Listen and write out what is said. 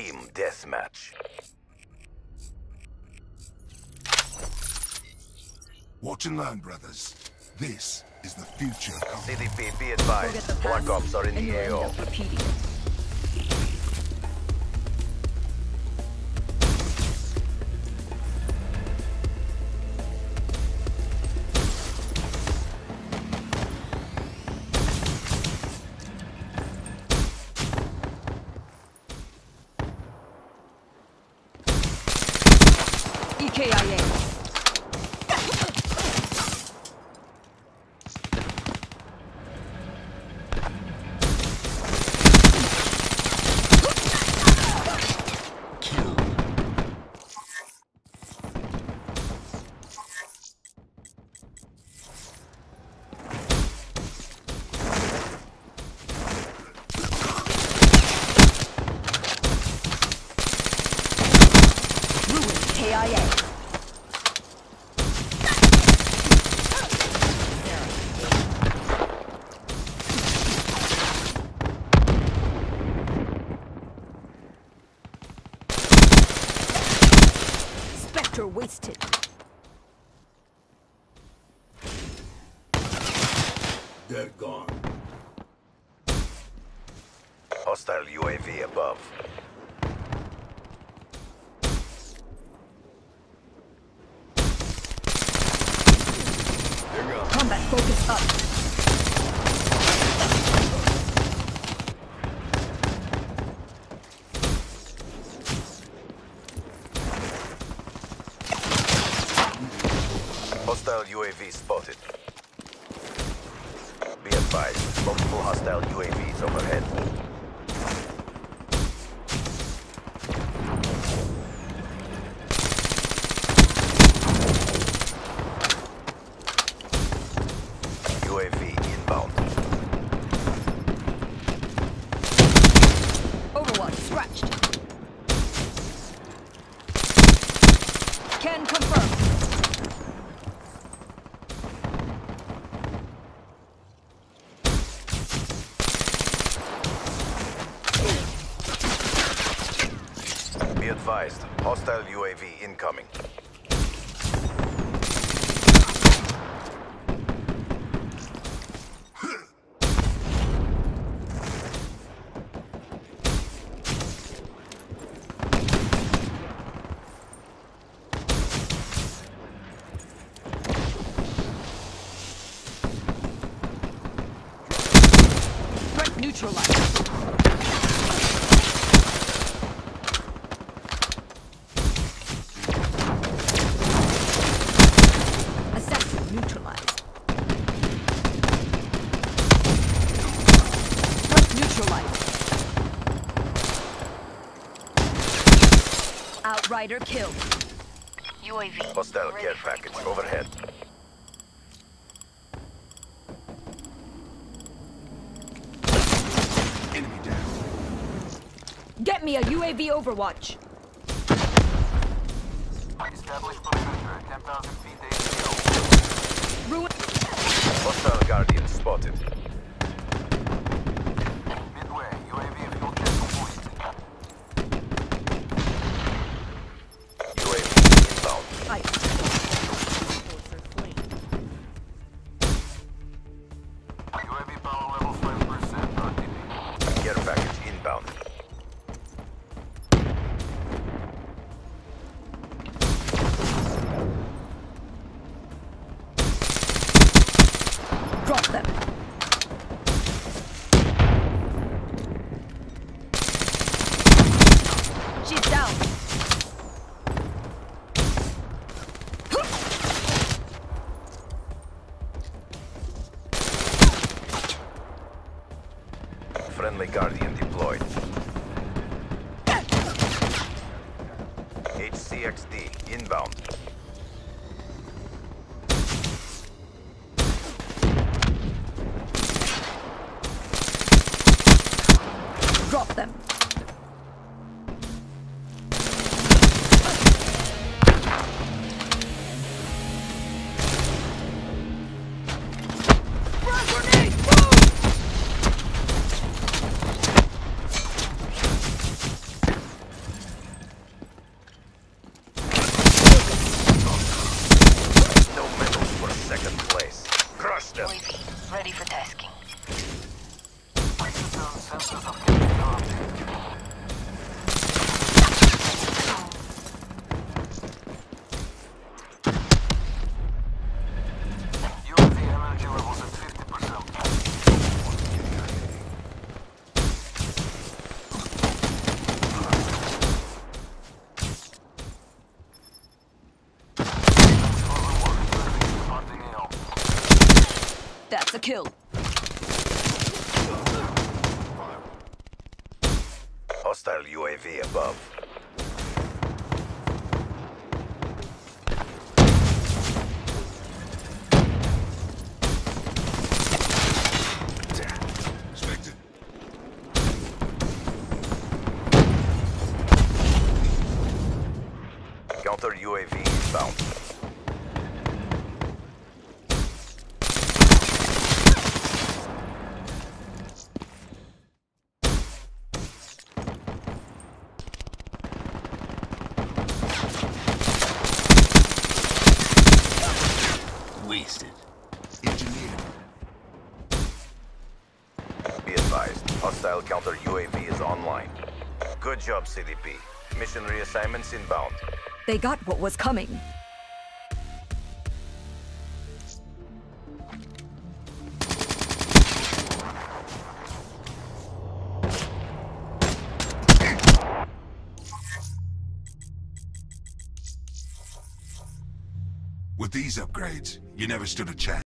Team deathmatch. Watch and learn, brothers. This is the future. CDP, be advised. Black Ops are in the you'll AO. KIA. Spectre wasted. They're gone. Hostile UAV above. Combat focus up. Hostile UAV spotted. Be advised, multiple hostile UAVs overhead. UAV inbound. Overwatch scratched. Can confirm. Be advised, hostile UAV incoming. Neutralized. Neutralized. Outrider killed. UAV. Hostile care package overhead. Enemy down. Get me a UAV overwatch. Established perimeter at 10,000 feet ACO. Ruin. Hostile Guardian spotted. Drop them. She's down. Friendly Guardian deployed. HCXD inbound. That's a kill. Hostile UAV above. Counter UAV inbound. Wasted. Engineered. Be advised, hostile counter UAV is online. Good job, CDP. Mission reassignments inbound. They got what was coming. With these upgrades, you never stood a chance.